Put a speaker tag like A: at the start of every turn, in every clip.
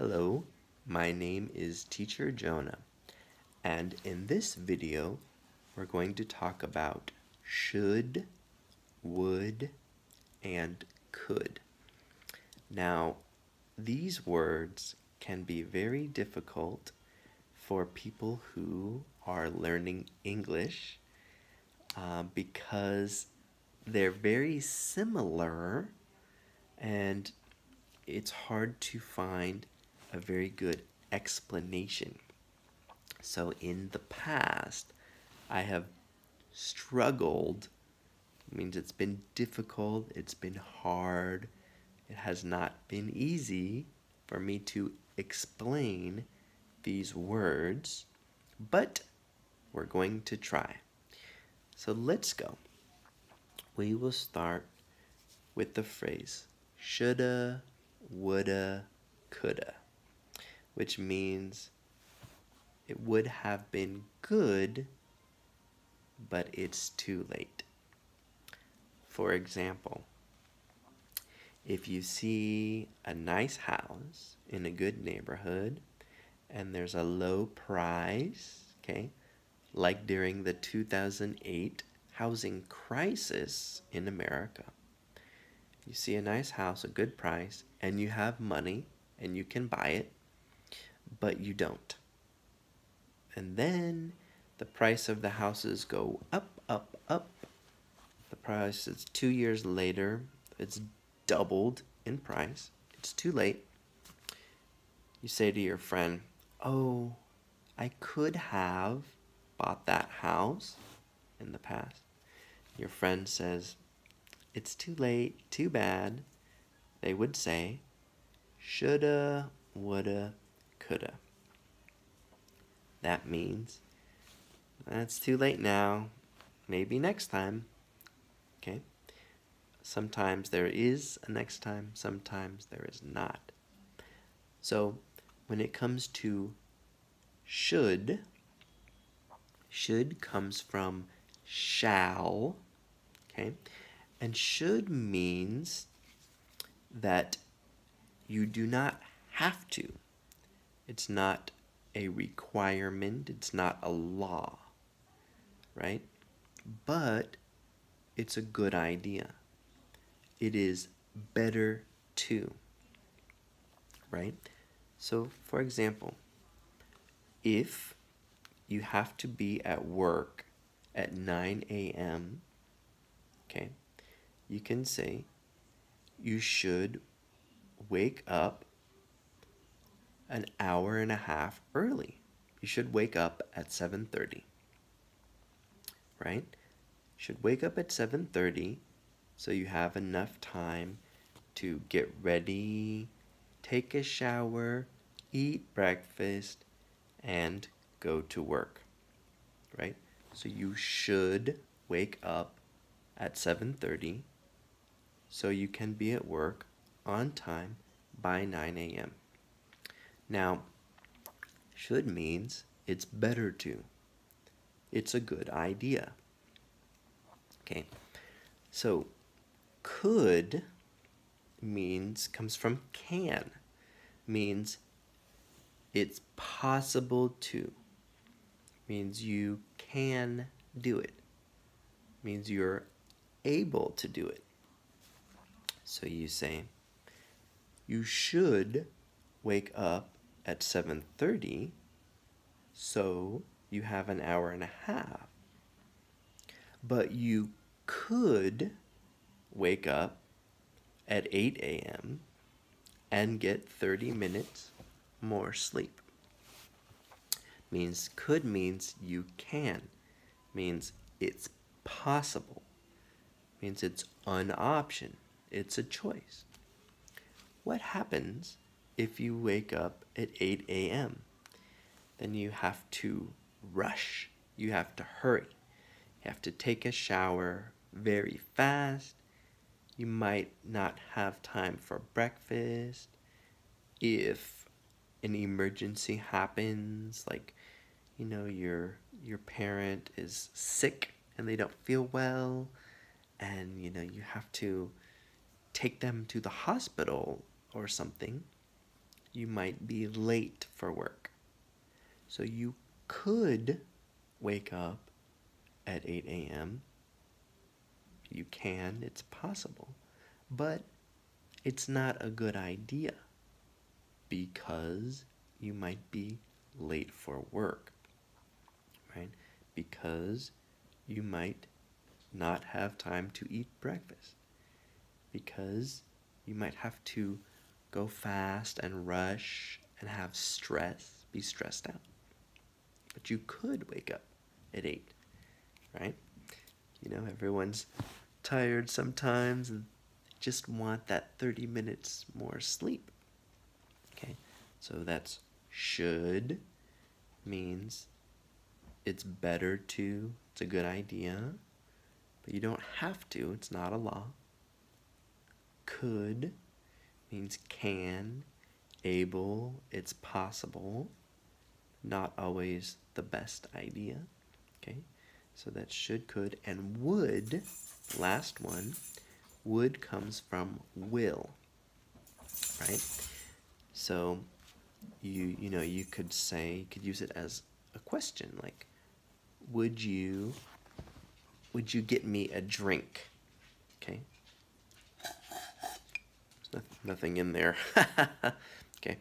A: Hello, my name is Teacher Jonah, and in this video, we're going to talk about should, would, and could. Now, these words can be very difficult for people who are learning English uh, because they're very similar and it's hard to find a very good explanation. So in the past, I have struggled. It means it's been difficult, it's been hard, it has not been easy for me to explain these words, but we're going to try. So let's go. We will start with the phrase shoulda, woulda, coulda, which means it would have been good, but it's too late. For example, if you see a nice house in a good neighborhood and there's a low price, okay, like during the 2008 housing crisis in America, you see a nice house, a good price, and you have money and you can buy it, but you don't. And then the price of the houses go up, up, up. The price is two years later, it's doubled in price. It's too late. You say to your friend, Oh, I could have bought that house in the past. Your friend says, it's too late, too bad, they would say, shoulda, woulda, coulda. That means that's too late now, maybe next time. Okay? Sometimes there is a next time, sometimes there is not. So, when it comes to should, should comes from shall, okay? And should means that you do not have to. It's not a requirement, it's not a law, right? But it's a good idea. It is better to, right? So, for example, if you have to be at work at 9 a.m., okay, you can say you should wake up an hour and a half early. You should wake up at 7:30. Right? You should wake up at 7:30 so you have enough time to get ready, take a shower, eat breakfast, and go to work. Right? So you should wake up at 7:30 so you can be at work on time by 9 a.m. Now, should means it's better to. It's a good idea. Okay. So, could means comes from can means it's possible to means you can do it means you're able to do it so you say, you should wake up at 7.30 so you have an hour and a half. But you could wake up at 8 a.m. and get 30 minutes more sleep. Means could means you can. Means it's possible. Means it's an option. It's a choice. What happens if you wake up at 8 a.m.? Then you have to rush. You have to hurry. You have to take a shower very fast. You might not have time for breakfast. If an emergency happens, like you know your your parent is sick and they don't feel well, and you know you have to take them to the hospital or something, you might be late for work. So you could wake up at 8 a.m. You can, it's possible. But it's not a good idea because you might be late for work, right? Because you might not have time to eat breakfast. Because you might have to go fast and rush and have stress, be stressed out. But you could wake up at 8, right? You know, everyone's tired sometimes and just want that 30 minutes more sleep. Okay, so that's should means it's better to, it's a good idea, but you don't have to, it's not a law. Could means can, able, it's possible, not always the best idea. Okay, so that should, could, and would, last one, would comes from will, right? So you you know you could say you could use it as a question like would you would you get me a drink okay there's nothing in there. Okay.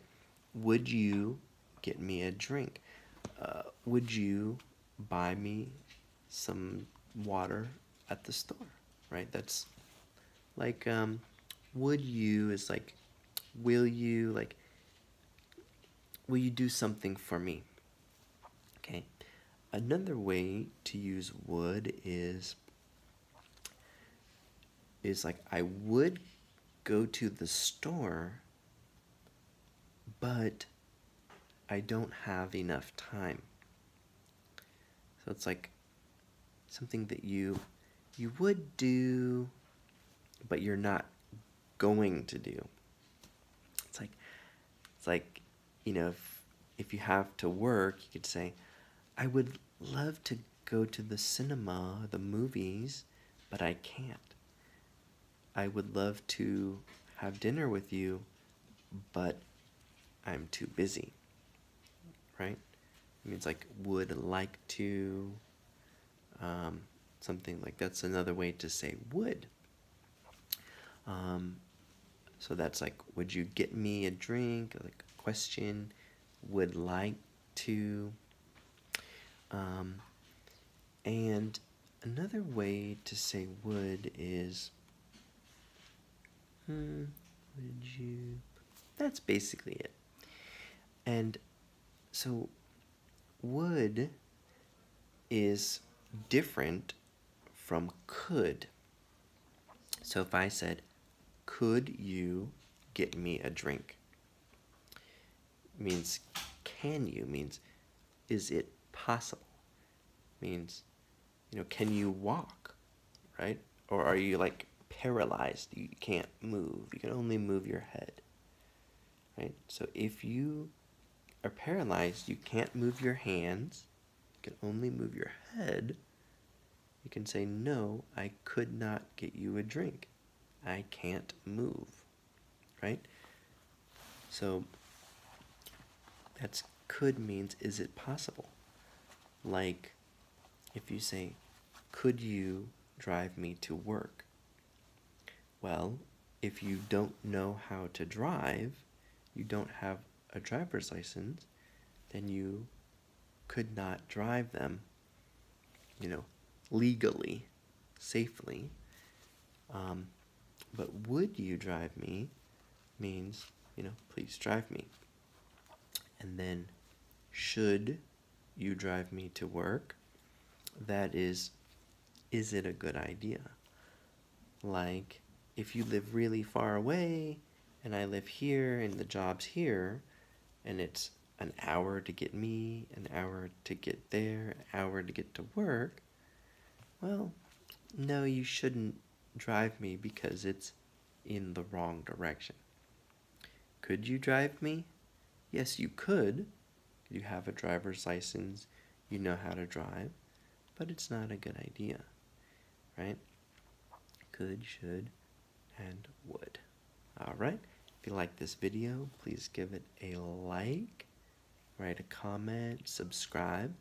A: Would you get me a drink? Uh, would you buy me some water at the store right? That's like um, would you is like will you like will you do something for me? Okay. Another way to use would is is like I would go to the store but I don't have enough time so it's like something that you you would do but you're not going to do. It's like it's like you know if if you have to work, you could say, I would love to go to the cinema, the movies, but I can't. I would love to have dinner with you, but I'm too busy. Right? It means like would like to, um, something like that's another way to say would. Um, so that's like, would you get me a drink? Like question, would like to. Um, and another way to say would is, hmm, would you? That's basically it. And so, would is different from could. So if I said, could you get me a drink? Means can you? Means is it possible? Means, you know, can you walk? Right? Or are you like paralyzed? You can't move. You can only move your head. Right? So if you are paralyzed, you can't move your hands, you can only move your head, you can say, No, I could not get you a drink. I can't move, right? So that's could means is it possible? Like if you say, could you drive me to work? Well, if you don't know how to drive, you don't have a driver's license, then you could not drive them, you know, legally, safely. Um, but would you drive me means, you know, please drive me. And then should you drive me to work? That is, is it a good idea? Like, if you live really far away and I live here and the job's here and it's an hour to get me, an hour to get there, an hour to get to work, well, no, you shouldn't drive me because it's in the wrong direction. Could you drive me? Yes, you could. You have a driver's license, you know how to drive, but it's not a good idea, right? Could, should, and would. All right. If If you like this video, please give it a like, write a comment, subscribe.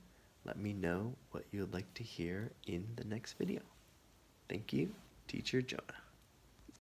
A: Let me know what you would like to hear in the next video. Thank you, Teacher Jonah.